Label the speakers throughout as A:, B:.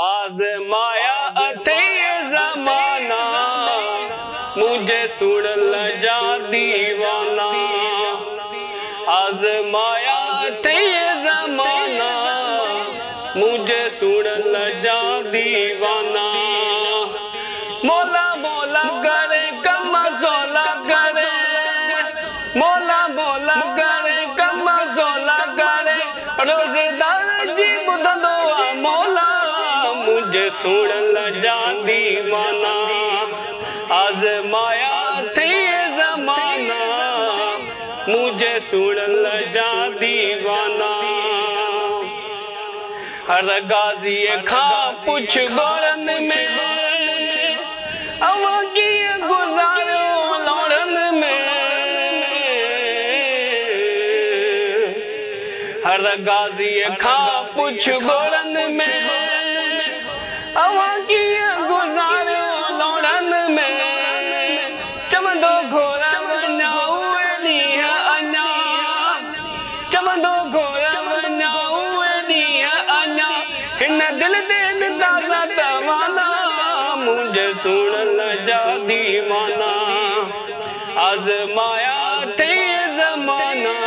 A: آزمایا اتھی زمانہ، مجھے سن لجا دیوانا آزمایا اتھی زمانہ، مجھے سن لجا دیوانا مولا مولا کرے، کم سولا کرے۔ مولا مولا کرے، کم سولا کرے۔ روزے دار جی مجھے سن لجا دیوانا آزمایا تھی زمانہ مجھے سن لجا دیوانا ہر غازی کھا پوچھ گورن میں اما کی گزارو لوڑن میں ہر غازی کھا پوچھ گورن میں اما کی گزارو لوڑن میں چمندو گھوڑا مناؤ ہے انیا چمندو گھوڑا مناؤ انیا ہن دل دے دادا توانا مجھے سن لجا دیوانا آزمایا تھی زمانہ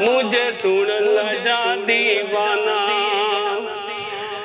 A: مجھے سن لجا دیوانا رمضان بھلا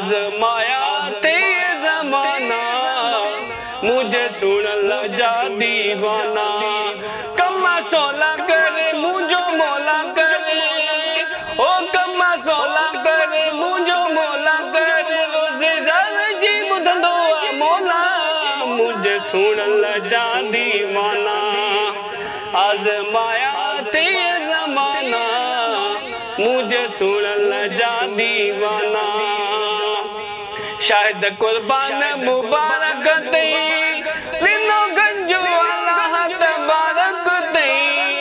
A: آزمایا تے زمانہ، مجھے سن لجا دیوانا کما سولا کرے مجھو مولا کرے او کما سولا کرے مجھو مولا کرے روزے زر جی بدھندو مولا، مجھے سن لجا دیوانا آزمایا تے زمانہ، مجھے سن لجا دیوانا شاہد قربان مبارک دئی لنو گنجو اللہ تبارک دئی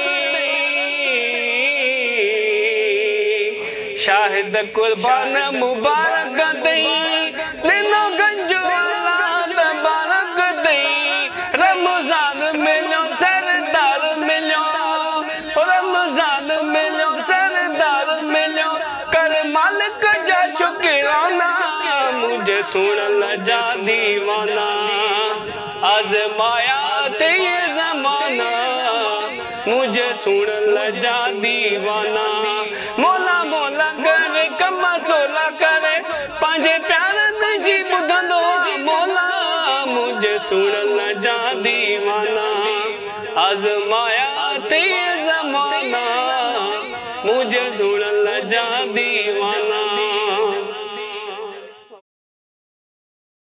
A: شاہد قربان مبارک دئی لنو گنجو اللہ تبارک دئی رمضان ملو سردار ملو رمضان ملو سردار ملو کر مالک جا شکرانہ مجھے سن لجا دیوانا آزمایا تے یہ زمانہ۔ مجھے سن لجا دیوانا مولا مولا کرے کما سولا کرے۔ پانجے پیارن جی بدھندو مولا، مجھے سن لجا دیوانا آزمایا تے یہ زمانہ۔ مجھے سن لجا دیوانا